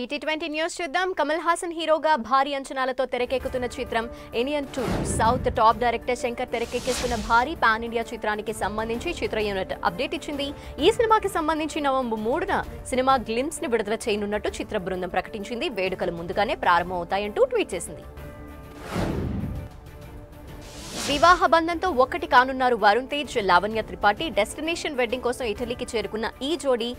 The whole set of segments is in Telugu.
ఈటీ ట్వంటీ న్యూస్ చూద్దాం. కమల్ హాసన్ హీరోగా భారీ అంచనాలతో తెరకెక్కుతున్న చిత్రం ఎనియన్ two south top director Shankar తెరకెక్కిస్తున్న భారీ పాన్ ఇండియా చిత్రానికి సంబంధించి చిత్ర యూనిట్ అప్డేట్ ఇచ్చింది. ఈ సినిమాకి సంబంధించి నవంబర్ మూడున సినిమా గ్లిమ్స్ని విడుదల చేయనున్నట్టు చిత్ర బృందం ప్రకటించింది. వేడుకలు ముందుగానే ప్రారంభమవుతాయంటూ ట్వీట్ చేసింది. వివాహ బంధంతో ఒక్కటి కానున్నారు వరుణ్ తేజ్ లావణ్య త్రిపాఠి. డెస్టినేషన్ వెడ్డింగ్ కోసం ఇటలీకి చేరుకున్న ఈ జోడీ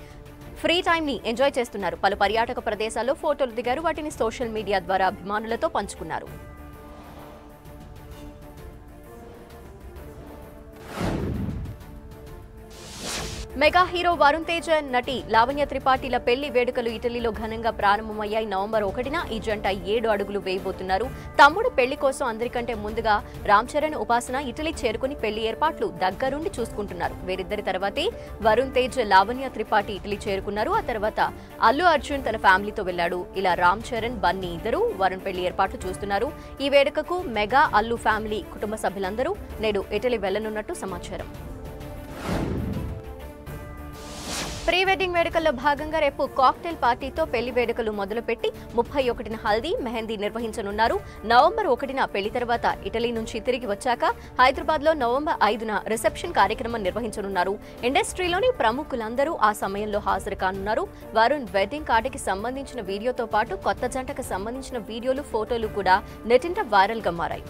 ఫ్రీ టైంని ఎంజాయ్ చేస్తున్నారు. పలు పర్యాటక ప్రదేశాల్లో ఫోటోలు దిగారు. వాటిని సోషల్ మీడియా ద్వారా అభిమానులతో పంచుకున్నారు. మెగా హీరో వరుణ్ తేజ నటి లావణ్య త్రిపాఠిల పెళ్ళి వేడుకలు ఇటలీలో ఘనంగా ప్రారంభమయ్యాయి. నవంబర్ ఒకటిన ఈ జంట ఏడు అడుగులు వేయబోతున్నారు. తమ్ముడు పెళ్ళి కోసం అందరికంటే ముందుగా రామ్ చరణ్ ఉపాసన ఇటలీ చేరుకుని పెళ్ళి ఏర్పాట్లు దగ్గరుండి చూసుకుంటున్నారు. వీరిద్దరి తర్వాతే వరుణ్ తేజ్ లావణ్య త్రిపాఠి ఇటలీ చేరుకున్నారు. ఆ తర్వాత అల్లు అర్జున్ తన ఫ్యామిలీతో వెళ్ళాడు ఇలా రామ్ చరణ్ బన్నీ ఇద్దరు వరుణ్ పెళ్ళి ఏర్పాట్లు చూస్తున్నారు. ఈ వేడుకకు మెగా అల్లు ఫ్యామిలీ కుటుంబ సభ్యులందరూ నేడు ఇటలీ వెళ్ళనున్నట్టు సమాచారం. ప్రీ వెడ్డింగ్ వేడుకల్లో భాగంగా రేపు కాక్టైల్ పార్టీతో పెళ్ళి వేడుకలు మొదలుపెట్టి ముప్పై ఒకటిన హల్దీ మెహందీ నిర్వహించనున్నారు. నవంబర్ ఒకటిన పెళ్ళి తర్వాత ఇటలీ నుంచి తిరిగి వచ్చాక హైదరాబాద్లో నవంబర్ ఐదున రిసెప్షన్ కార్యక్రమం నిర్వహించనున్నారు. ఇండస్ట్రీలోని ప్రముఖులందరూ ఆ సమయంలో హాజరు కానున్నారు. వరుణ్ వెడ్డింగ్ కార్డుకి సంబంధించిన వీడియోతో పాటు కొత్త జంటకు సంబంధించిన వీడియోలు ఫోటోలు కూడా నెటింట వైరల్గా మారాయి.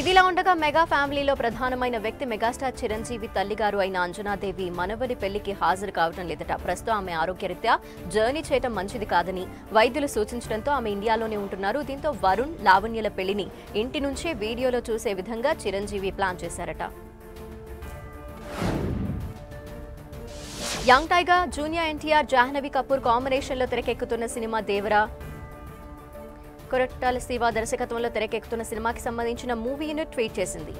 ఇదిలా ఉండగా మెగా ఫ్యామిలీలో ప్రధానమైన వ్యక్తి మెగాస్టార్ చిరంజీవి తల్లిగారు అయిన అంజనాదేవి మనవడి పెళ్ళికి హాజరు కావడం లేదట. ప్రస్తుతం ఆమె ఆరోగ్యరీత్యా జర్నీ చేయటం మంచిది కాదని వైద్యులు సూచించడంతో ఆమె ఇండియాలోనే ఉంటున్నారు. దీంతో వరుణ్ లావణ్యల పెళ్ళిని ఇంటి నుంచే వీడియోలో చూసే విధంగా చిరంజీవి ప్లాన్ చేశారట. Young tiger junior NTR Janhvi Kapoor కాంబినేషన్లో తెరకెక్కుతున్న సినిమా దేవరా. కొరటాల శివ దర్శకత్వంలో తెరకెక్కుతున్న సినిమాకి సంబంధించిన మూవీ యూనిట్ ట్వీట్ చేసింది.